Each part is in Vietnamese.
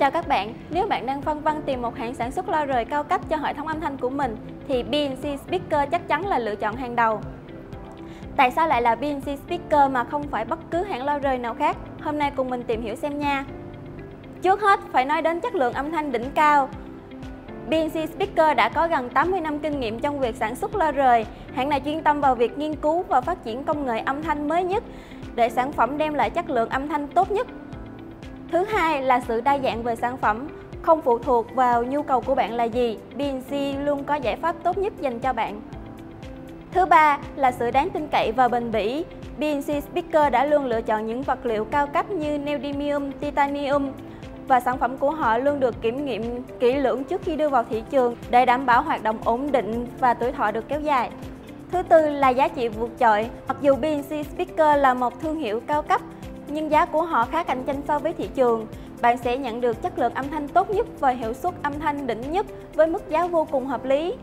Chào các bạn, nếu bạn đang phân vân tìm một hãng sản xuất loa rời cao cấp cho hệ thống âm thanh của mình thì BNC Speaker chắc chắn là lựa chọn hàng đầu. Tại sao lại là BNC Speaker mà không phải bất cứ hãng loa rời nào khác? Hôm nay cùng mình tìm hiểu xem nha. Trước hết phải nói đến chất lượng âm thanh đỉnh cao. BNC Speaker đã có gần 80 năm kinh nghiệm trong việc sản xuất loa rời. Hãng này chuyên tâm vào việc nghiên cứu và phát triển công nghệ âm thanh mới nhất để sản phẩm đem lại chất lượng âm thanh tốt nhất Thứ hai là sự đa dạng về sản phẩm, không phụ thuộc vào nhu cầu của bạn là gì, BNC luôn có giải pháp tốt nhất dành cho bạn. Thứ ba là sự đáng tin cậy và bền bỉ. BNC Speaker đã luôn lựa chọn những vật liệu cao cấp như neodymium, titanium và sản phẩm của họ luôn được kiểm nghiệm kỹ lưỡng trước khi đưa vào thị trường để đảm bảo hoạt động ổn định và tuổi thọ được kéo dài. Thứ tư là giá trị vượt trội. Mặc dù BNC Speaker là một thương hiệu cao cấp, nhưng giá của họ khá cạnh tranh so với thị trường. Bạn sẽ nhận được chất lượng âm thanh tốt nhất và hiệu suất âm thanh đỉnh nhất với mức giá vô cùng hợp lý.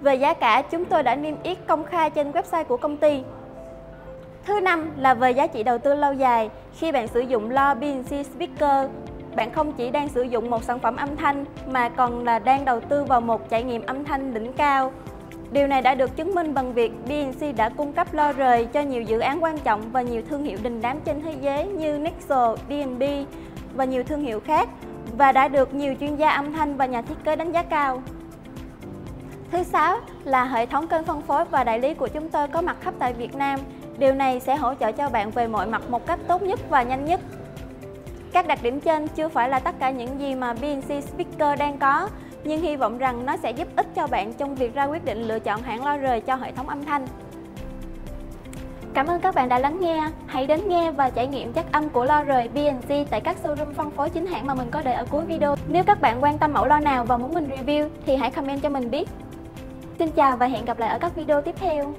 Về giá cả, chúng tôi đã niêm yết công khai trên website của công ty. Thứ năm là về giá trị đầu tư lâu dài. Khi bạn sử dụng loa BNC Speaker, bạn không chỉ đang sử dụng một sản phẩm âm thanh mà còn là đang đầu tư vào một trải nghiệm âm thanh đỉnh cao. Điều này đã được chứng minh bằng việc BNC đã cung cấp lo rời cho nhiều dự án quan trọng và nhiều thương hiệu đình đám trên thế giới như Nexo, D&B và nhiều thương hiệu khác và đã được nhiều chuyên gia âm thanh và nhà thiết kế đánh giá cao. Thứ sáu là hệ thống kênh phân phối và đại lý của chúng tôi có mặt khắp tại Việt Nam. Điều này sẽ hỗ trợ cho bạn về mọi mặt một cách tốt nhất và nhanh nhất. Các đặc điểm trên chưa phải là tất cả những gì mà BNC Speaker đang có, nhưng hy vọng rằng nó sẽ giúp ích cho bạn trong việc ra quyết định lựa chọn hãng loa rời cho hệ thống âm thanh. Cảm ơn các bạn đã lắng nghe. Hãy đến nghe và trải nghiệm chất âm của loa rời BNC tại các showroom phân phối chính hãng mà mình có để ở cuối video. Nếu các bạn quan tâm mẫu loa nào và muốn mình review thì hãy comment cho mình biết. Xin chào và hẹn gặp lại ở các video tiếp theo.